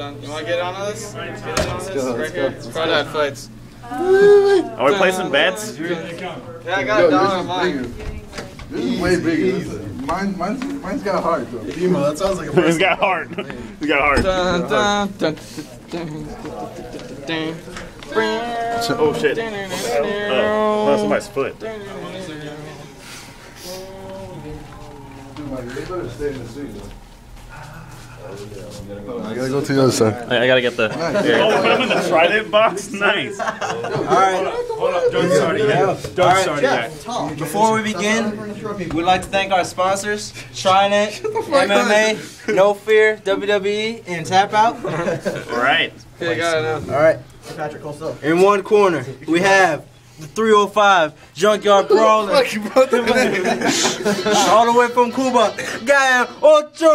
done. You want to get on this? Get in on this go, right let's here. go. It's Crawdad fights. Are we playing some bets? Yeah, I got a dollar on mine. This is way bigger. This is, mine, mine's, mine's got a heart though. Emo, that sounds like a He's got heart. He's got heart. Dun, dun, dun, dun, dun, dun, dun. Oh shit. Oh, that's somebody's foot. Dude, they better stay in the seat though. I gotta go to the other side. I, I gotta get the. Oh, put him in the trident box? Nice. All right, hold up. Don't start it. Don't start it. Before we begin, we'd like to thank our sponsors, Trident, MMA, No Fear, WWE, and Tap Out. Alright. Okay, got it now. All right. In one corner, we have the 305 Junkyard Brawler. All the way from Cuba, Gaia Ocho!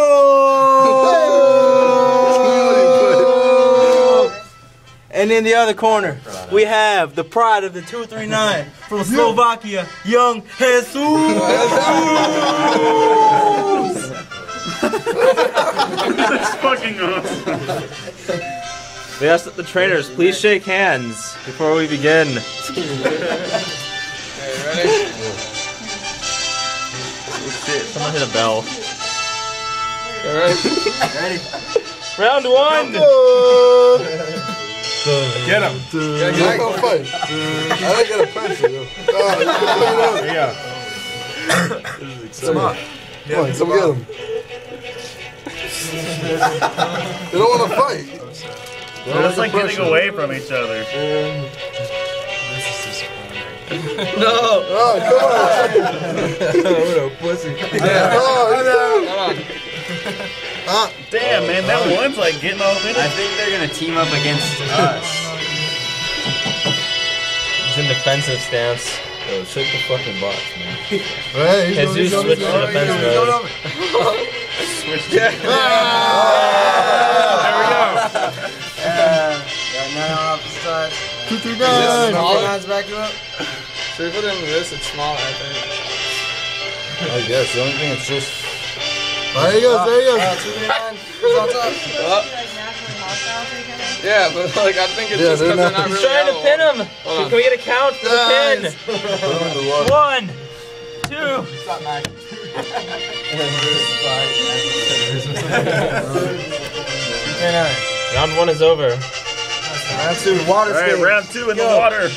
And in the other corner, we have the pride of the 239 from Slovakia, Young Jesus. That's fucking awesome. We ask that the trainers please shake hands before we begin. Okay, ready? Someone hit a bell. Okay, ready? Round one! Get him. Yeah, get a fight. I didn't get a pencil though. Oh, Yeah. Come on, come on, come get him. they don't want to fight. They're just like getting away from each other. Um, this is fun. No! Oh, come on. what a pussy. Oh, oh Come on. Uh, Damn, man, that uh, one's like getting all in I think they're gonna team up against us. He's in defensive stance. Yo, shake the fucking box, man. Hey, he's Jesus going- switched oh, he's to going- defense he's going Two, three, Is this smaller? Nine's back you up. Should we put it in this? It's smaller, I think. I guess the only thing it's just There he goes, there he goes. Uh, two, three, nine. Who's on top? Oh, yeah, but like I think it's Yeah, just they're they're not- not He's really trying to pin him! Hold on. Can we get a count for the pin? Put him in the water. One, two, Stop, Mac. Three, nine. round one is over. Round two, water Alright, skate. round two in the water.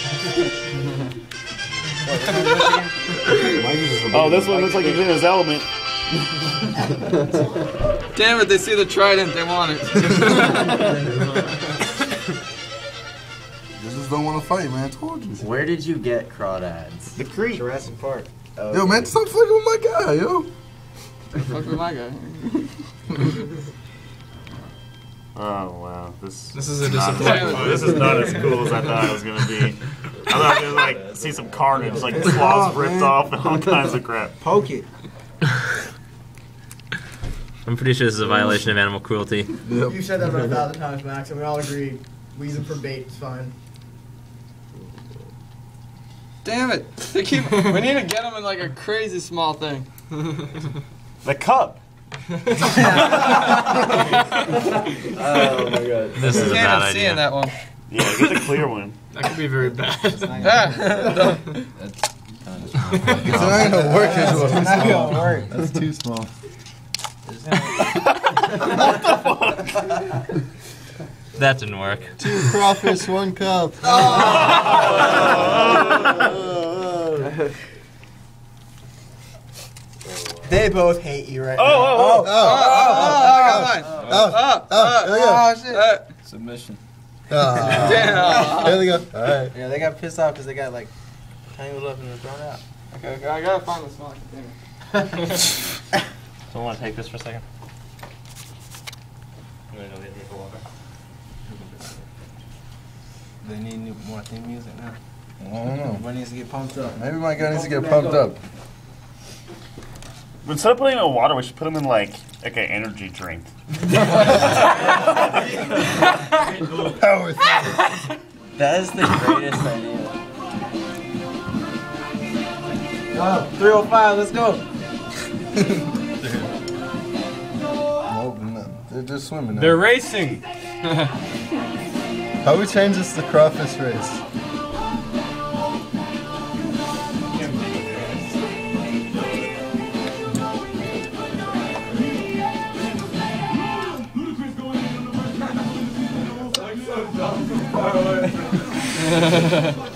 Oh, this one looks like he's in his element. Damn it, they see the trident, they want it. You just don't want to fight, man. I told you. Where did you get crawdads? The creek. Jurassic Park. Oh, Yo, man, stop fucking with my guy, yo. Fuck with my guy. Oh wow, this This is a not- disappointment. This is not as cool as I thought it was gonna be. I thought I was gonna like see some carnage, like claws ripped off and all kinds of crap. Poke it. I'm pretty sure this is a violation of animal cruelty. Yep. You said that about a thousand times, Max, and we all agree. We use them for bait. It's fine. Damn it. They keep, we need to get them in like a crazy small thing. The cup. Oh my god. This is a Can't bad idea. in that one. Yeah, get the clear one. That could be very bad. Ah, it's not gonna work as well. It's not gonna work. that's too small. what the fuck? that didn't work. Two crawfish, one cup. They both hate you right Oh, now. oh, Oh, oh, I got mine. oh, Oh, oh, there you go. oh, shit. Uh, Submission. Ah, damn. There we go. All right. Yeah, they got pissed off because they got like tangled up and thrown out. Okay, okay, I gotta find the small container. Someone want to take this for a second? I'm gonna go get the water. They need new, more theme music now. I don't know. Everybody needs to get pumped up. Maybe my guy needs to get pumped up. Instead of putting him in water, we should put them in like like an energy drink. Power That is the greatest idea. Oh, 305, let's go. Nope, no. They're just just swimming now. They're racing. How we change this to crawfish race?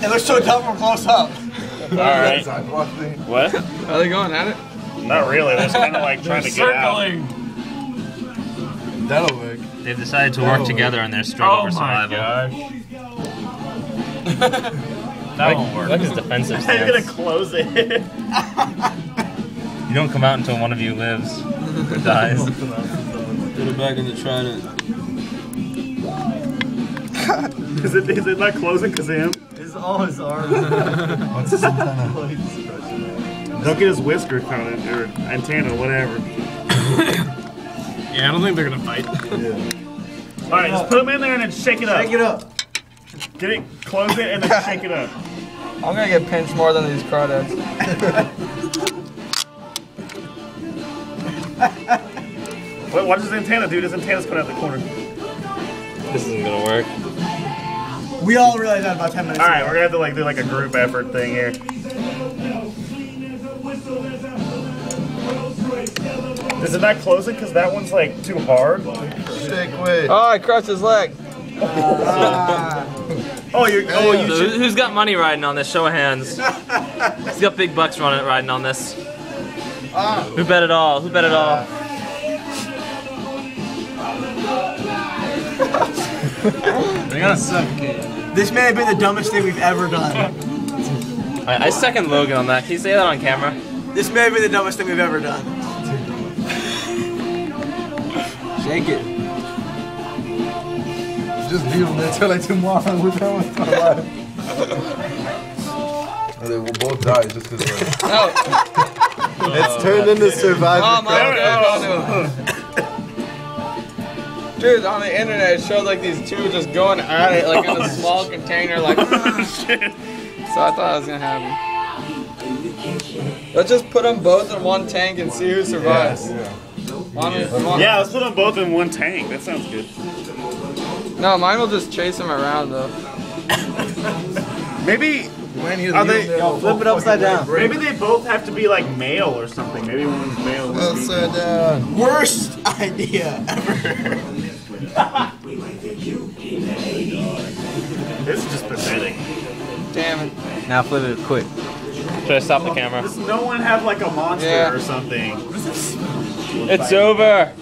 It looks so dumb from close up. All right. Sidewalk thing. What? Are they going at it? Not really. They're kind of like trying to get out. That'll work. They've decided to work together in their struggle oh for survival. Oh my gosh. That won't work. Look at his defensive I'm gonna close it. You don't come out until one of you lives or dies. Put it back in the trident. is it is it not closing because of him? It's all his arms. What's his antenna? Don't get his whisker counted or antenna, whatever. Yeah, I don't think they're gonna fight. All right, just put him in there and then shake it up. Shake it up. Get it, close it, and then shake it up. I'm gonna get pinched more than these crawdads. What, what does his antenna do? His antenna's coming out the corner. This isn't gonna work. We all realized that about 10 minutes All right, we're gonna have to like do like a group effort thing here. Is it not closing because that one's like too hard? Shake weight. Oh, I crushed his leg. Ah. Oh, you oh you So who- who's got money riding on this? Show of hands. Who's got big bucks running riding on this? Who bet it all? Who bet it all? They're gonna suffocate. This may have been the dumbest thing we've ever done. I, I second Logan on that. Can you say that on camera? This may have been the dumbest thing we've ever done. Shake it. Just leave them there till like tomorrow. We're done with our life. And they will both die just because of No. It's turned into survivor. Oh my god. Dude, on the internet, it showed like these two just going at it, like in a oh, small container, like. Oh, so I thought that was gonna happen. Let's just put them both in one tank and see who survives. Want me- want- Yeah, let's put them both in one tank. That sounds good. No, mine will just chase him around though. Maybe When Are they- them there, Flip it upside down. maybe they both have to be like male or something. Maybe one's male. one's female. Upside down. Worst idea ever. This is just pathetic. Damn it. Now flip it quick. Should I stop the camera? Does no one have like a monster Yeah. or something? It's over.